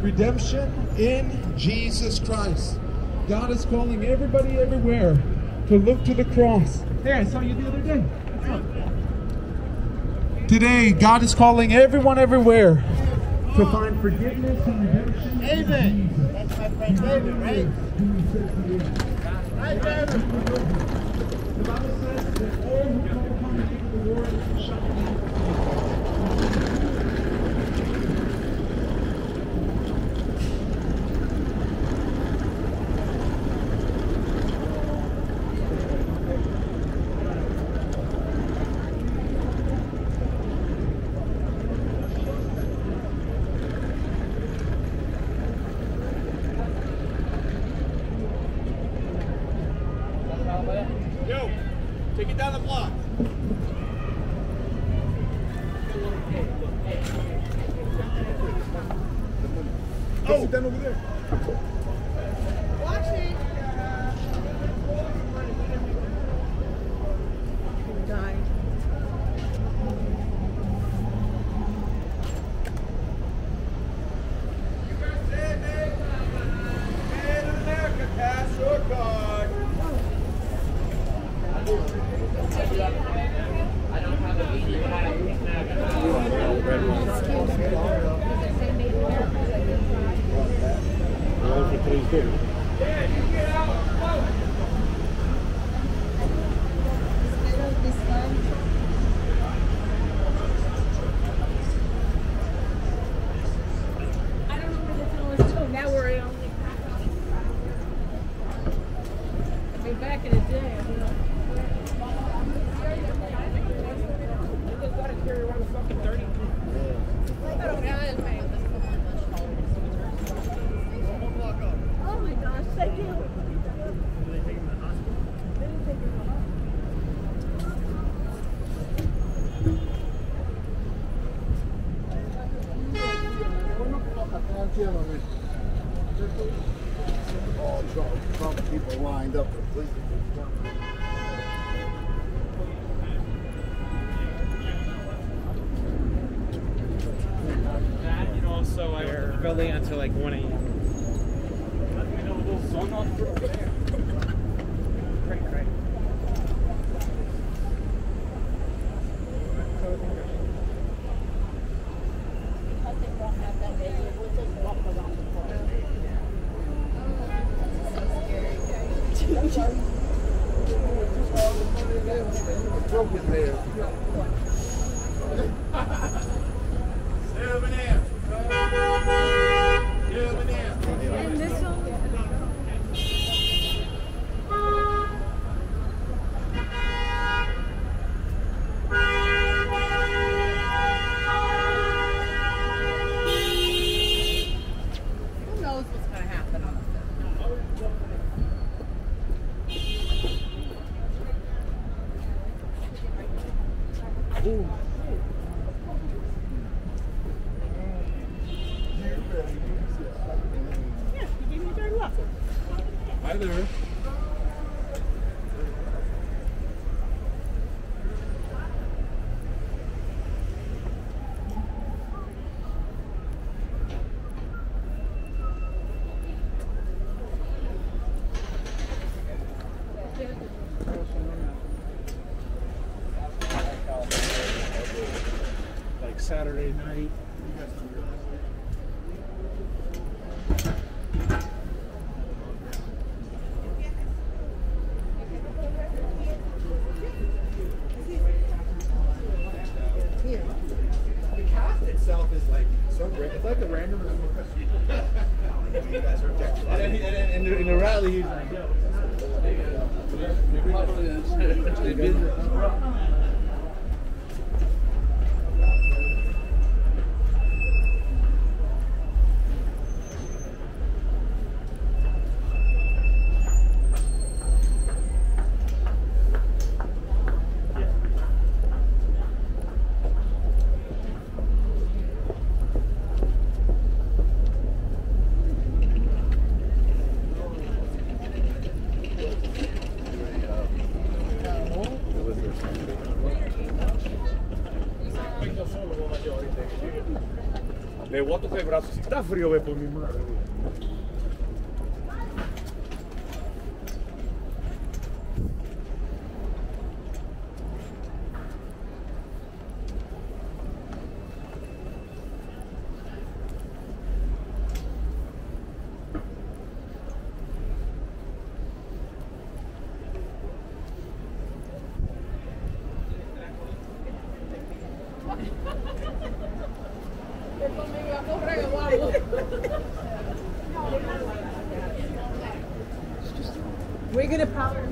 redemption in Jesus Christ. God is calling everybody everywhere to look to the cross. Hey, I saw you the other day. Today, God is calling everyone everywhere to find forgiveness and redemption. David! That's my friend David, right? Hi, David! to je v Radosti. Tá frio, je pomimo. We're gonna power.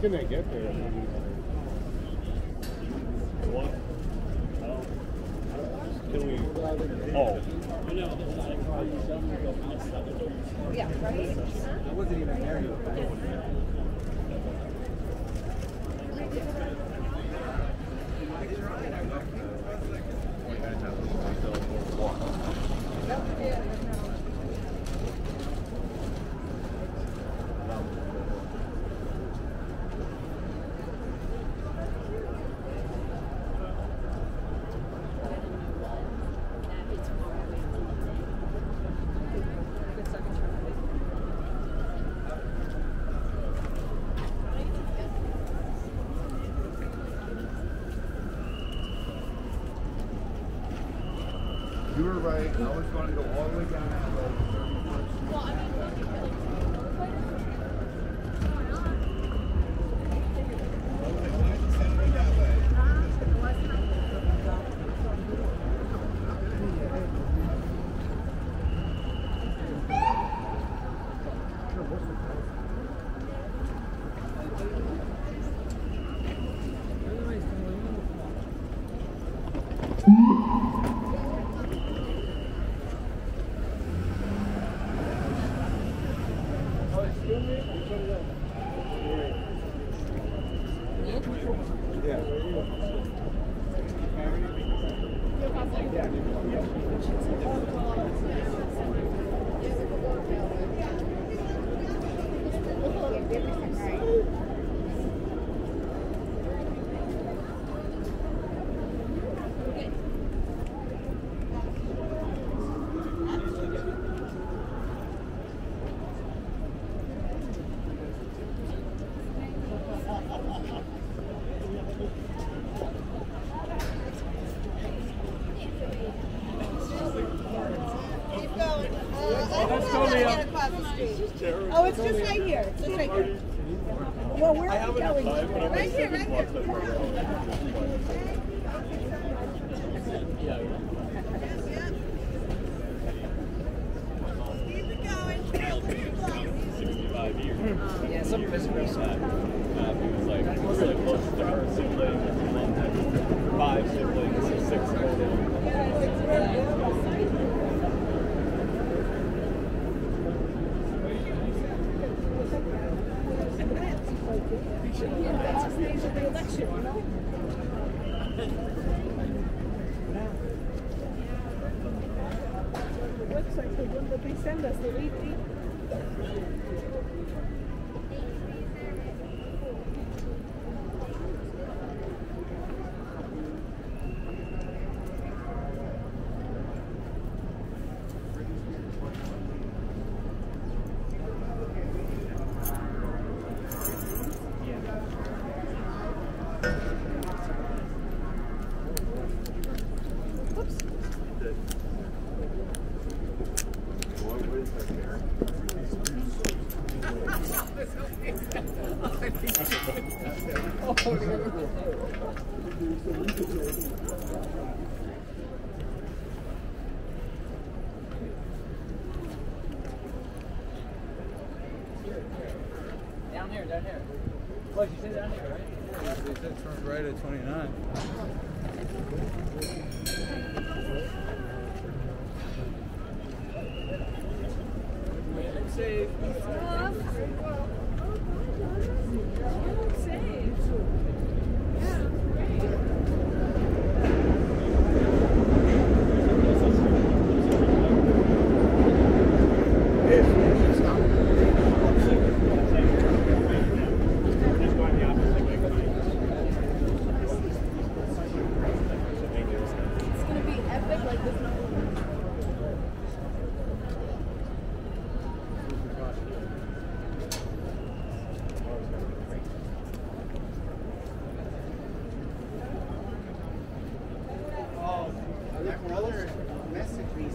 It's gonna get I was going to go it's just right here. It's just right here. Well, where are we going? Right here, right here. Keep it going. Yeah, some of send us, the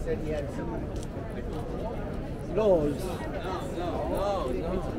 said he had someone. No, no, no, no.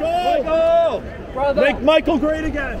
Michael! Michael! Brother. Make Michael great again!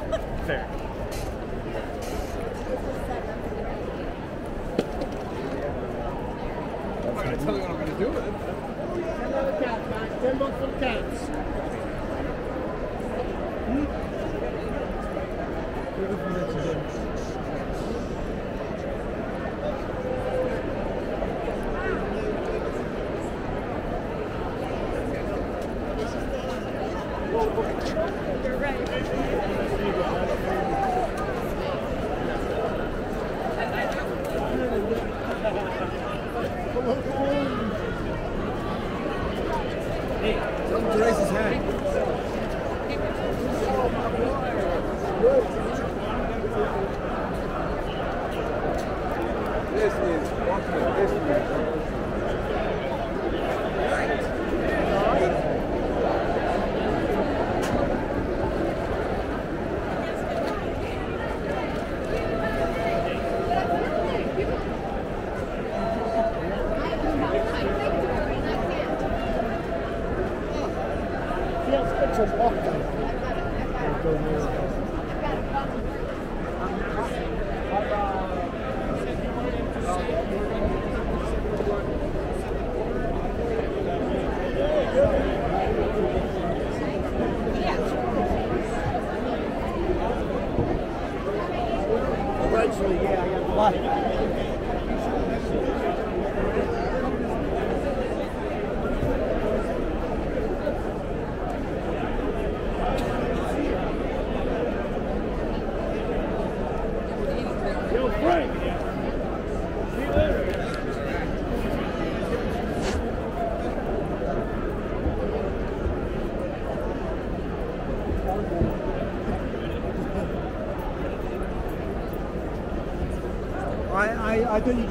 I, I do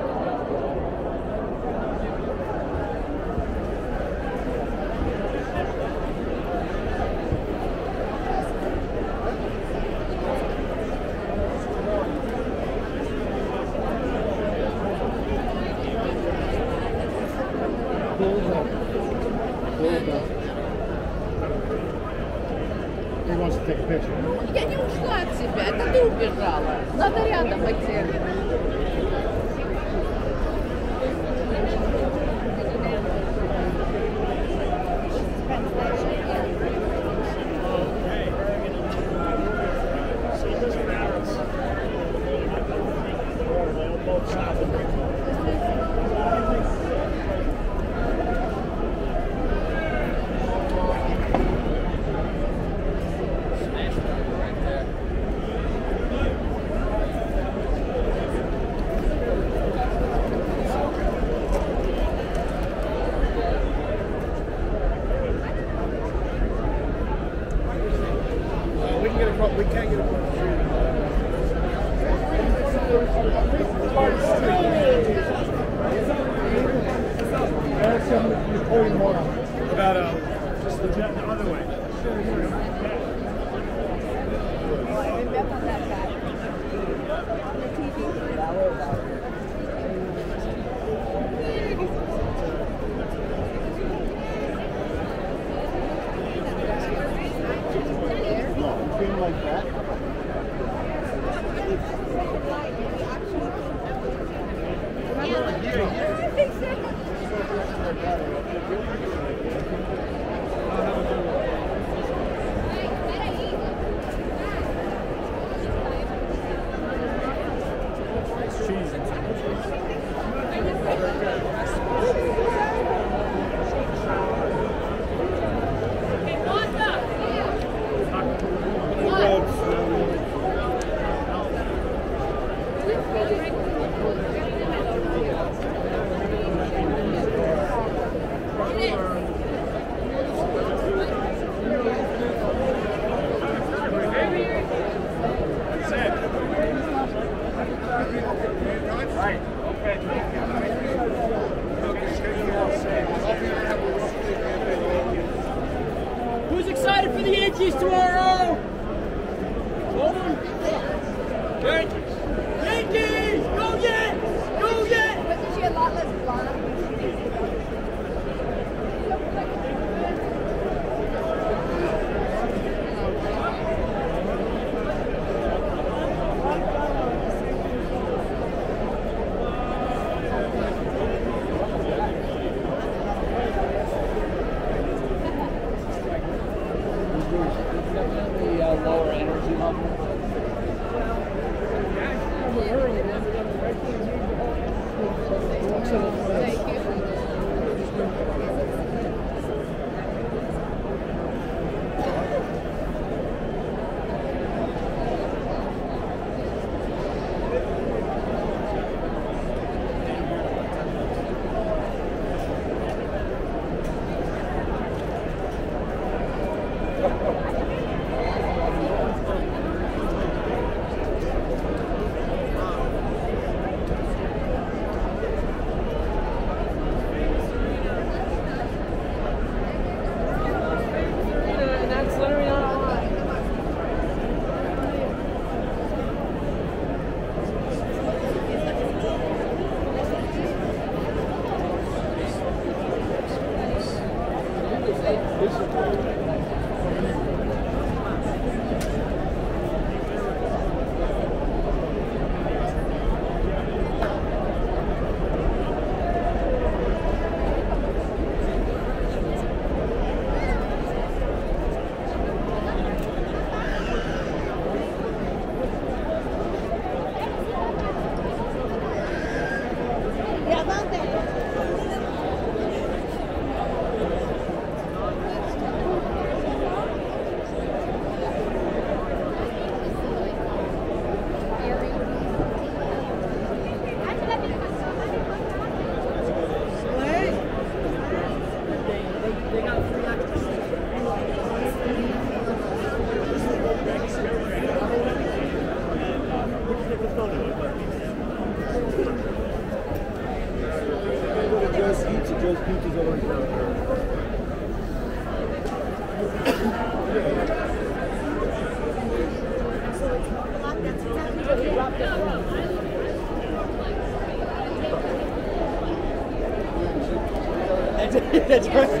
That's right.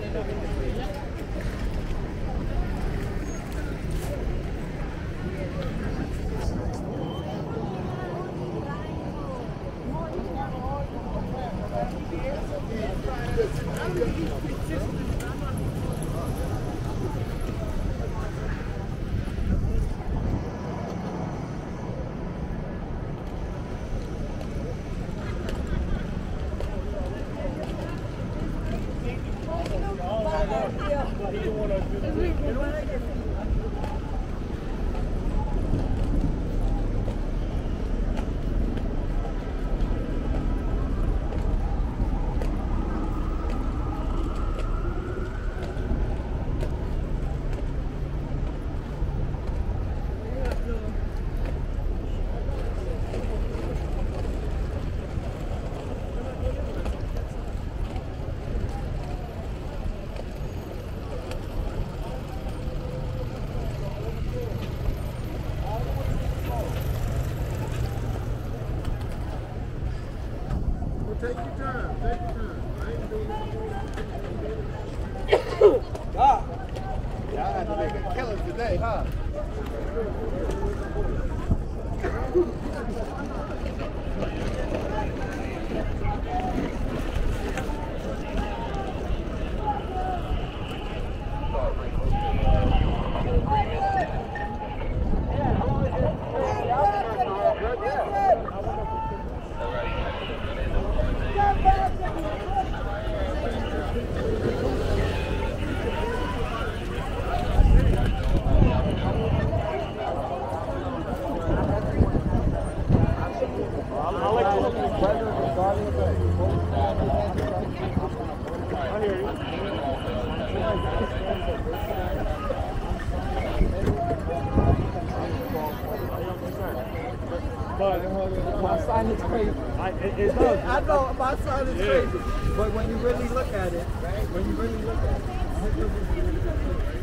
My sign is crazy. I, it, it does. I know my sign is yeah. crazy, but when you really look at it, right? When you really look at it.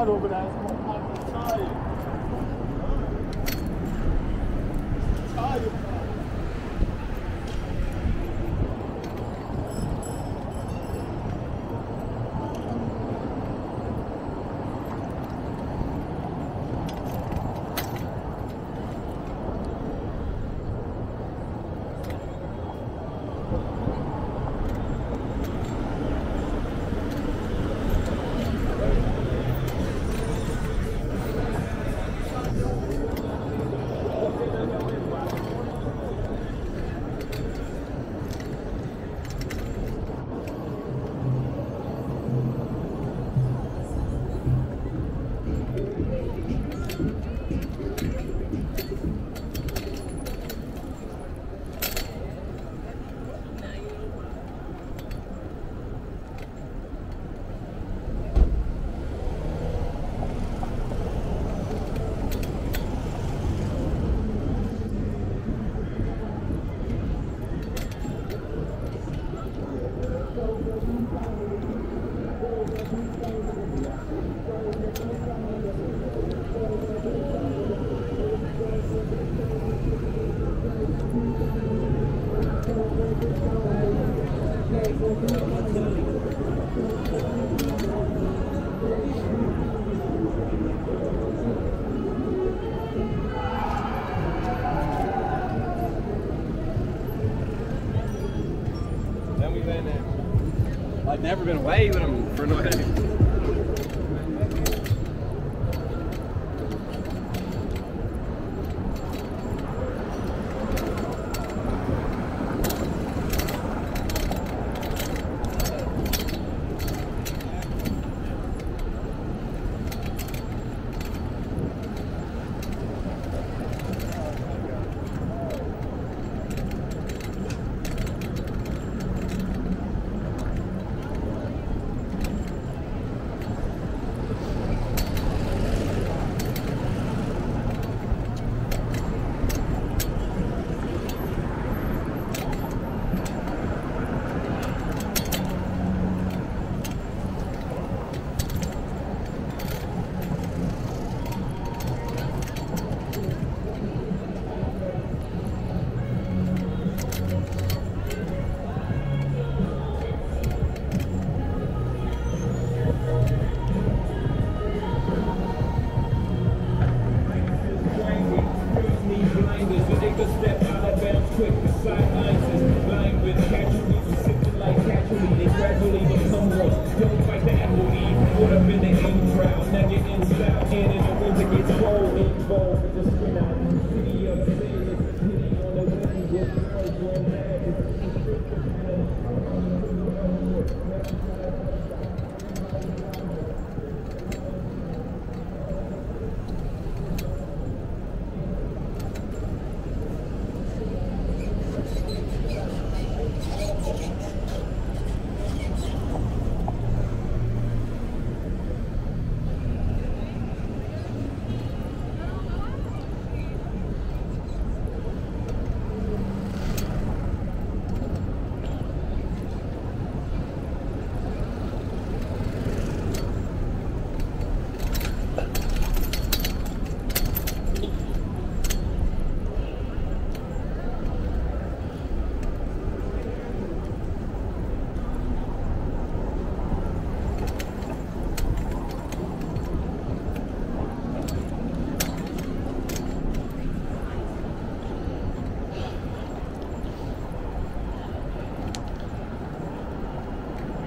Claro, Brasil. Never been away with him for no